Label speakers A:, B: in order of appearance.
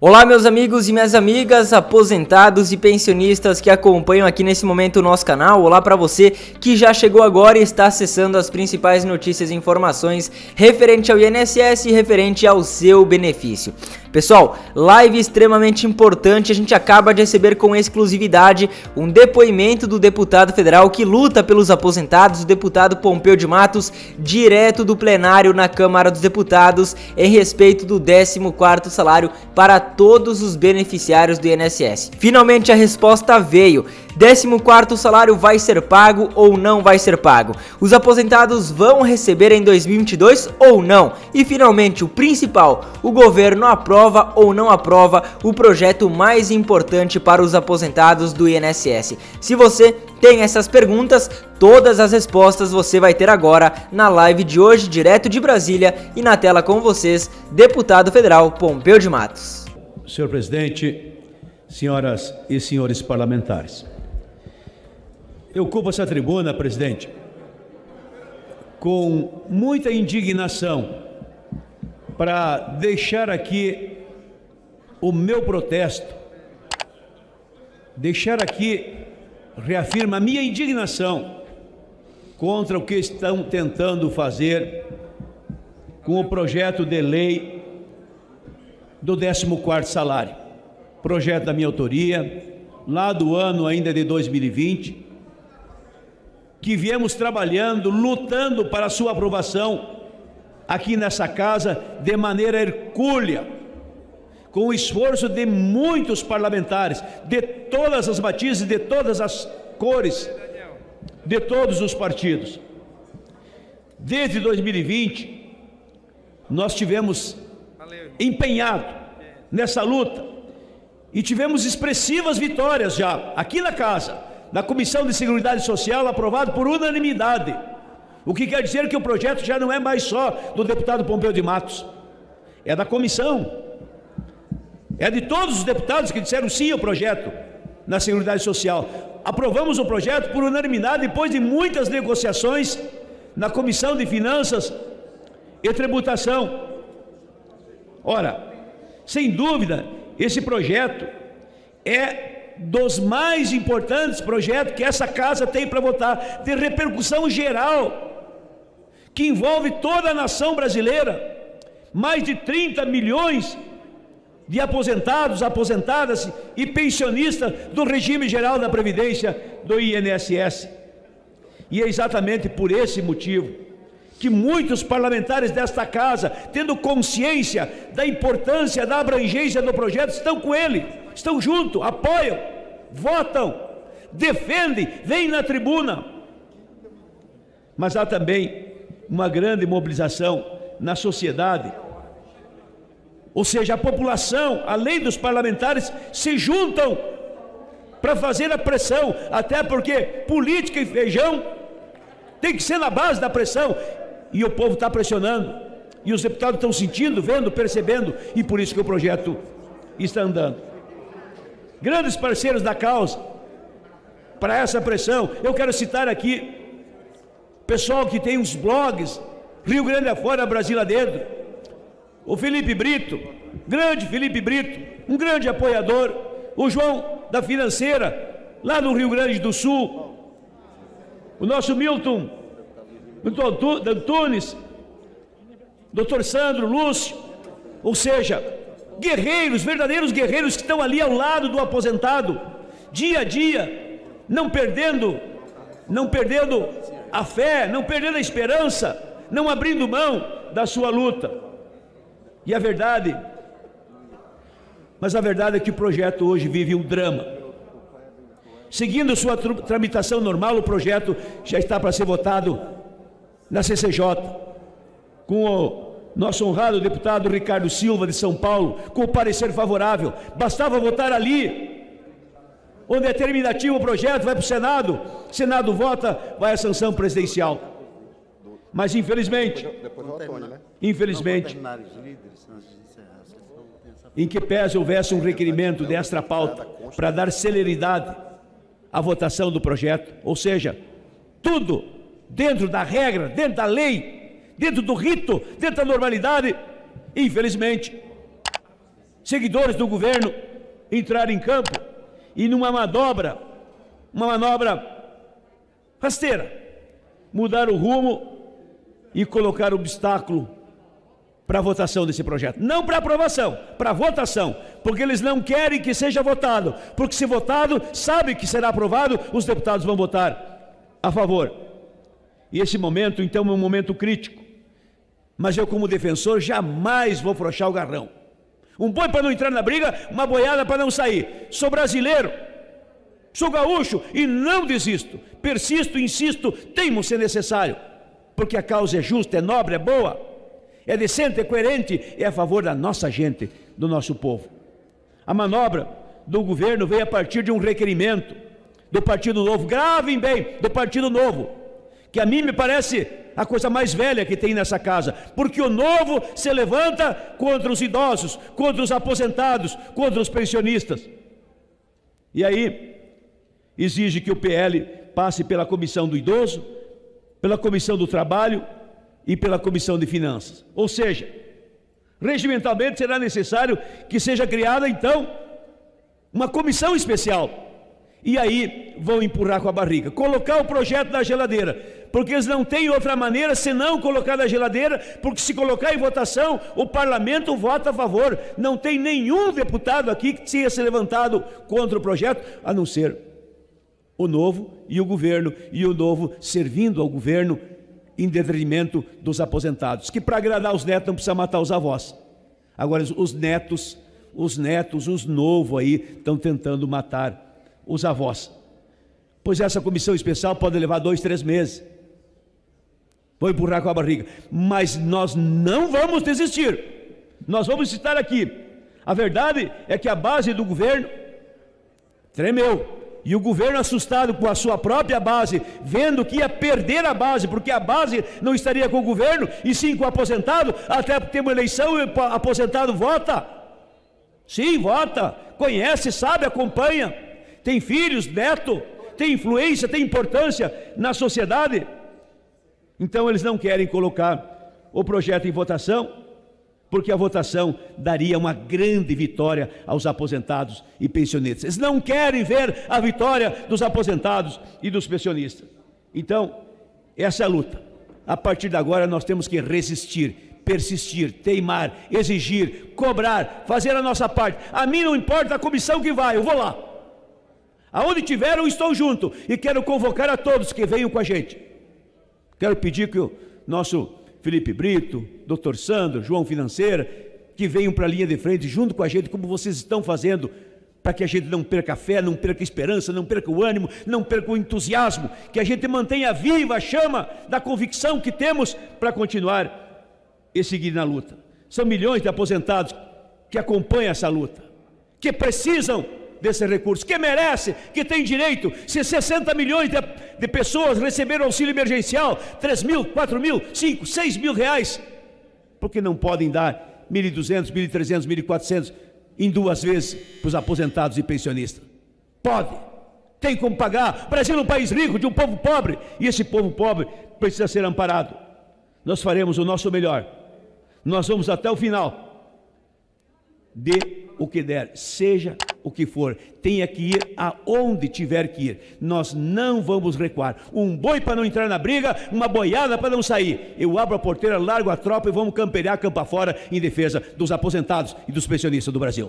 A: Olá, meus amigos e minhas amigas, aposentados e pensionistas que acompanham aqui nesse momento o nosso canal. Olá para você que já chegou agora e está acessando as principais notícias e informações referente ao INSS e referente ao seu benefício. Pessoal, live extremamente importante. A gente acaba de receber com exclusividade um depoimento do deputado federal que luta pelos aposentados, o deputado Pompeu de Matos, direto do plenário na Câmara dos Deputados, em respeito do 14º salário para todos os beneficiários do INSS. Finalmente a resposta veio. 14º salário vai ser pago ou não vai ser pago? Os aposentados vão receber em 2022 ou não? E finalmente o principal, o governo aprova ou não aprova o projeto mais importante para os aposentados do INSS? Se você tem essas perguntas, todas as respostas você vai ter agora na live de hoje, direto de Brasília e na tela com vocês, deputado federal Pompeu de Matos.
B: Senhor presidente, senhoras e senhores parlamentares. Eu ocupo essa tribuna, presidente, com muita indignação para deixar aqui o meu protesto, deixar aqui, reafirma a minha indignação contra o que estão tentando fazer com o projeto de lei do 14º salário. Projeto da minha autoria, lá do ano ainda de 2020, que viemos trabalhando, lutando para sua aprovação aqui nessa casa de maneira hercúlea, com o esforço de muitos parlamentares, de todas as matizes, de todas as cores, de todos os partidos. Desde 2020, nós tivemos empenhado nessa luta e tivemos expressivas vitórias já aqui na casa na Comissão de Seguridade Social aprovado por unanimidade. O que quer dizer que o projeto já não é mais só do deputado Pompeu de Matos, é da comissão, é de todos os deputados que disseram sim ao projeto na Seguridade Social. Aprovamos o projeto por unanimidade depois de muitas negociações na Comissão de Finanças e Tributação. Ora, sem dúvida, esse projeto é dos mais importantes projetos que essa casa tem para votar, de repercussão geral, que envolve toda a nação brasileira, mais de 30 milhões de aposentados, aposentadas e pensionistas do regime geral da Previdência do INSS. E é exatamente por esse motivo que muitos parlamentares desta casa, tendo consciência da importância, da abrangência do projeto, estão com ele estão juntos, apoiam, votam, defendem, vêm na tribuna. Mas há também uma grande mobilização na sociedade. Ou seja, a população, além dos parlamentares, se juntam para fazer a pressão, até porque política e feijão tem que ser na base da pressão. E o povo está pressionando, e os deputados estão sentindo, vendo, percebendo, e por isso que o projeto está andando grandes parceiros da causa, para essa pressão. Eu quero citar aqui pessoal que tem uns blogs, Rio Grande afora, Brasil adentro. O Felipe Brito, grande Felipe Brito, um grande apoiador. O João da Financeira, lá no Rio Grande do Sul. O nosso Milton, Milton Antunes, doutor Sandro Lúcio. Ou seja, guerreiros, verdadeiros guerreiros que estão ali ao lado do aposentado, dia a dia, não perdendo, não perdendo a fé, não perdendo a esperança, não abrindo mão da sua luta. E a verdade, mas a verdade é que o projeto hoje vive um drama. Seguindo sua tramitação normal, o projeto já está para ser votado na CCJ, com o nosso honrado deputado Ricardo Silva de São Paulo, com o parecer favorável. Bastava votar ali, onde é terminativo o projeto, vai para o Senado, Senado vota, vai à sanção presidencial. Mas infelizmente, né? infelizmente, em que pese houvesse um requerimento de extra pauta para dar celeridade à votação do projeto, ou seja, tudo dentro da regra, dentro da lei, dentro do rito, dentro da normalidade. Infelizmente, seguidores do governo entrarem em campo e numa manobra, uma manobra rasteira, mudar o rumo e colocar obstáculo para a votação desse projeto. Não para aprovação, para votação, porque eles não querem que seja votado, porque se votado, sabe que será aprovado, os deputados vão votar a favor. E esse momento, então, é um momento crítico. Mas eu, como defensor, jamais vou frouxar o garrão. Um boi para não entrar na briga, uma boiada para não sair. Sou brasileiro, sou gaúcho e não desisto. Persisto, insisto, teimo se necessário, porque a causa é justa, é nobre, é boa, é decente, é coerente, é a favor da nossa gente, do nosso povo. A manobra do governo veio a partir de um requerimento do Partido Novo, gravem bem, do Partido Novo, que a mim me parece a coisa mais velha que tem nessa casa, porque o novo se levanta contra os idosos, contra os aposentados, contra os pensionistas. E aí, exige que o PL passe pela comissão do idoso, pela comissão do trabalho e pela comissão de finanças. Ou seja, regimentalmente será necessário que seja criada então uma comissão especial e aí vão empurrar com a barriga, colocar o projeto na geladeira, porque eles não têm outra maneira senão colocar na geladeira, porque se colocar em votação, o parlamento vota a favor. Não tem nenhum deputado aqui que tenha se levantado contra o projeto, a não ser o novo e o governo, e o novo servindo ao governo em detrimento dos aposentados, que para agradar os netos não precisa matar os avós. Agora os netos, os netos, os novos aí estão tentando matar os avós. Pois essa comissão especial pode levar dois, três meses. Vou empurrar com a barriga. Mas nós não vamos desistir. Nós vamos estar aqui. A verdade é que a base do governo tremeu. E o governo, assustado com a sua própria base, vendo que ia perder a base, porque a base não estaria com o governo, e sim com o aposentado, até porque tem uma eleição e o aposentado vota. Sim, vota, conhece, sabe, acompanha tem filhos, neto, tem influência, tem importância na sociedade. Então eles não querem colocar o projeto em votação, porque a votação daria uma grande vitória aos aposentados e pensionistas. Eles não querem ver a vitória dos aposentados e dos pensionistas. Então, essa é a luta. A partir de agora nós temos que resistir, persistir, teimar, exigir, cobrar, fazer a nossa parte. A mim não importa a comissão que vai, eu vou lá. Aonde tiver, eu estou junto. E quero convocar a todos que venham com a gente. Quero pedir que o nosso Felipe Brito, doutor Sandro, João Financeira, que venham para a linha de frente junto com a gente, como vocês estão fazendo, para que a gente não perca a fé, não perca a esperança, não perca o ânimo, não perca o entusiasmo, que a gente mantenha viva a chama da convicção que temos para continuar e seguir na luta. São milhões de aposentados que acompanham essa luta, que precisam desse recurso, que merece, que tem direito. Se 60 milhões de, de pessoas receberam auxílio emergencial, 3 mil, 4 mil, 5, 6 mil reais, porque não podem dar 1.200, 1.300, 1.400 em duas vezes para os aposentados e pensionistas? Pode. Tem como pagar. O Brasil é um país rico, de um povo pobre, e esse povo pobre precisa ser amparado. Nós faremos o nosso melhor. Nós vamos até o final. Dê o que der, seja o que for, tenha que ir aonde tiver que ir. Nós não vamos recuar. Um boi para não entrar na briga, uma boiada para não sair. Eu abro a porteira, largo a tropa e vamos campear campa fora em defesa dos aposentados e dos pensionistas do Brasil.